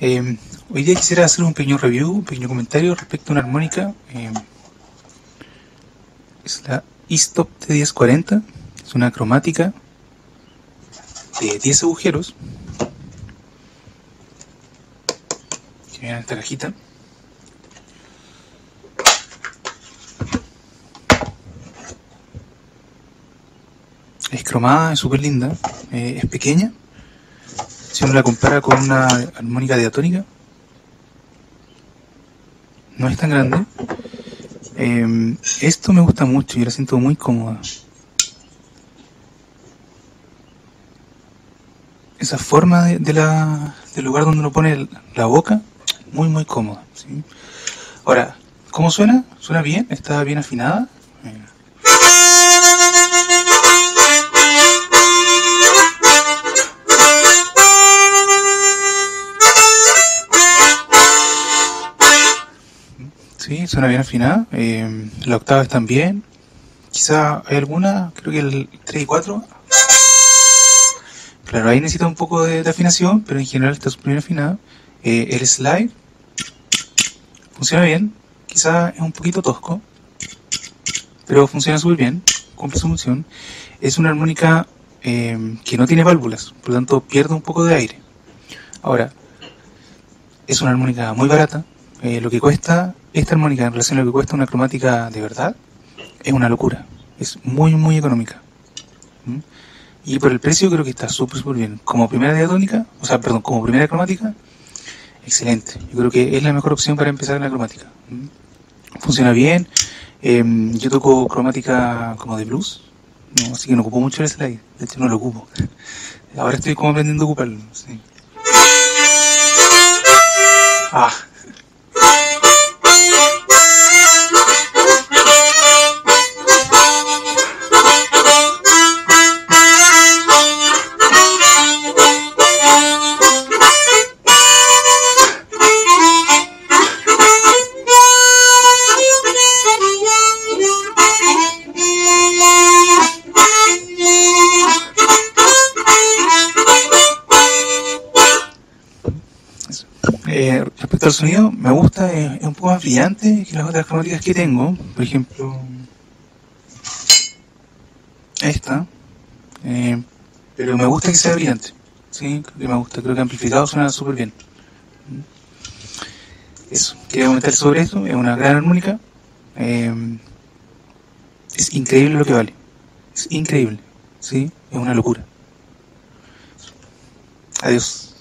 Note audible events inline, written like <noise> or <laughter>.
Eh, hoy día quisiera hacer un pequeño review, un pequeño comentario respecto a una armónica. Eh, es la Istop T1040, es una cromática de 10 agujeros. Que viene en esta cajita. Es cromada, es súper linda, eh, es pequeña. Si uno la compara con una armónica diatónica, no es tan grande. Eh, esto me gusta mucho, yo la siento muy cómoda. Esa forma de, de la, del lugar donde uno pone la boca, muy muy cómoda. Ahora, ¿cómo suena? Suena bien, está bien afinada. Sí, suena bien afinada. Eh, la octava están bien. Quizá hay alguna, creo que el 3 y 4. Claro, ahí necesita un poco de, afinación, pero en general está súper bien afinada. Eh, el slide funciona bien. Quizá es un poquito tosco, pero funciona súper bien. Cumple su función. Es una armónica eh, que no tiene válvulas, por lo tanto pierde un poco de aire. Ahora, es una armónica muy barata. Lo que cuesta esta armónica en relación a lo que cuesta una cromática de verdad es una locura. Es muy, muy económica. ¿Mm? Y por el precio creo que está súper, súper bien. Como primera diatónica, o sea, perdón, como primera cromática, excelente. Yo creo que es la mejor opción para empezar en la cromática. ¿Mm? Funciona bien. Eh, yo toco cromática como de blues, así que no ocupo mucho el slide. De hecho, no lo ocupo. <laughs> Ahora estoy como aprendiendo a ocuparlo. Ah. Eh, respecto al sonido, me gusta, es, es un poco más brillante que las otras cromáticas que tengo. Por ejemplo, esta. Eh, pero me gusta que sea brillante. Sí, creo que me gusta. Creo que amplificado suena súper bien. Eso, quería comentar sobre esto. Es una gran armónica. Eh, es increíble lo que vale. Es increíble. Sí, es una locura. Adiós.